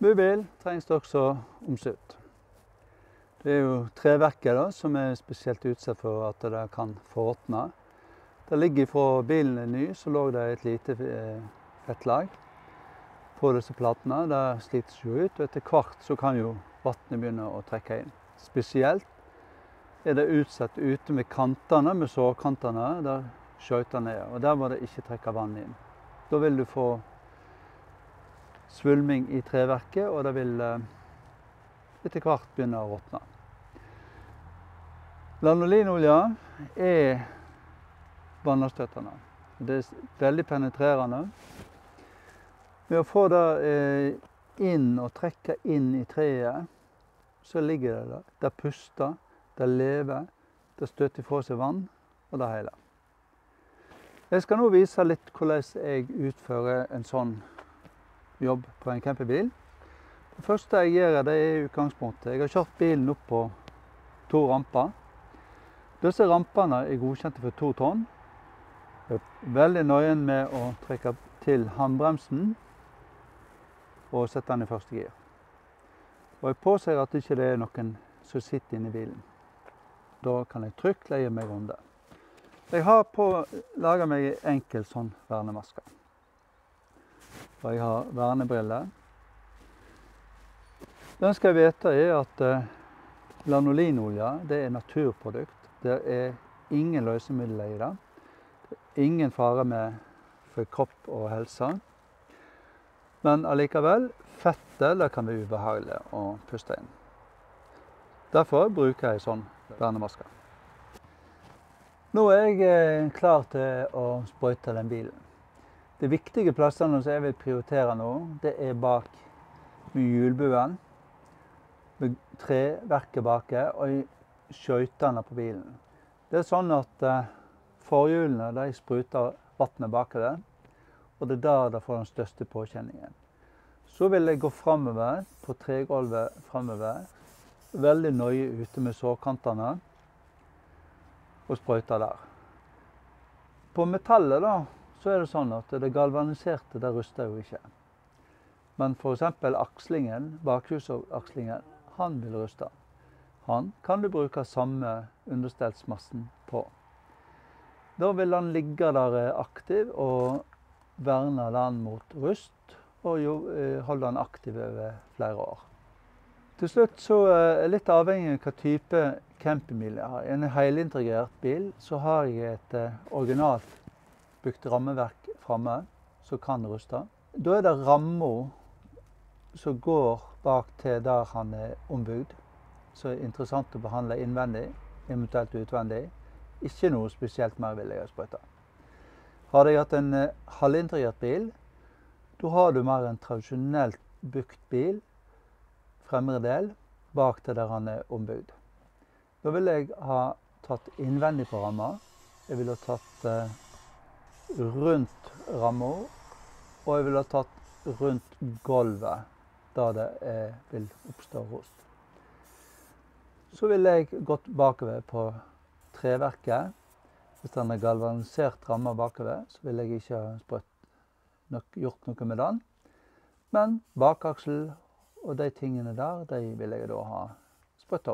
Bubil trengs det også omsutt. Det er jo treverket da, som er spesielt utsatt for at det kan forråtne. Det ligger Fra bilen er ny, så lå det et lite eh, fettlag på disse platene. Det slites jo ut, og etter hvert så kan jo vannet begynne å trekke inn. Spesielt er det utsatt ute med kantene, med sårkantene, der skøytene er. Og der må det ikke trekke vann inn. Da vil du få svulming i treverket, og det vil eh, etter hvert begynne å råtne. Lanolinolje er vannavstøtende. Det er veldig penetrerende. Ved å få det eh, inn og trekke inn i treet, så ligger det der. Det puster, det lever, det støter fra seg vann, og det hele. Jeg skal nå vise litt hvordan jeg utfører en sånn jobb på en campingbil. Det første jeg gjør, det er utgangspunktet. Jeg har kjørt bilen opp på to ramper. Disse rampene er godkjente for to tonn. Jeg er veldig nøye med å trekke til håndbremsen og sette den i første gir. Og jeg påser at det ikke er noen som sitter inne i bilen. Da kan jeg trygt leie meg runde. Jeg har på laga meg enkel sånn vernemaske. Og jeg har vernebriller. Det skal jeg vite er at eh, lanolinolje det er naturprodukt. Det er ingen løsemidler i det. det er ingen fare med for kropp og helse. Men allikevel, fettet kan være ubehagelig å puste inn. Derfor bruker jeg sånn vernemaske. Nå er jeg eh, klar til å sprøyte den bilen. De viktige plassene som jeg vil prioritere nå, det er bak hjulbuen, med treverket bak og skøytene på bilen. Det er sånn at eh, forhjulene de spruter vannet bakover, og det er der det får den største påkjenningen. Så vil jeg gå framover på tregulvet framover, veldig nøye ute med sårkantene, og sprøyte der. På metallet da, så er det sånn at det galvaniserte det ruster jo ikke. Men f.eks. akslingen, bakhjulsakslingen, han vil ruste. Han kan du bruke samme understellsmassen på. Da vil han ligge der aktiv og verne den mot rust, og jo, eh, holde den aktiv over flere år. Til slutt så er litt avhengig av hva type campingbil jeg har. I en helintegrert bil så har jeg et eh, originalt bygd rammeverk framme som kan ruste. Da er det ramma som går bak til der han er ombygd. som er interessant å behandle innvendig, eventuelt utvendig. Ikke noe spesielt mer vil jeg ha Har jeg hatt en eh, halvintegrert bil, da har du mer en tradisjonelt bygd bil, fremre del, bak til der han er ombygd. Da vil jeg ha tatt innvendig på ramma. Jeg ville tatt eh, rundt ramma. Og jeg ville ha tatt rundt gulvet der det er, vil oppstå rost. Så ville jeg gått bakover på treverket. Hvis den er galvanisert ramme bakover, så ville jeg ikke ha nok, gjort noe med den. Men bakaksel og de tingene der, de vil jeg da ha sprøtt opp.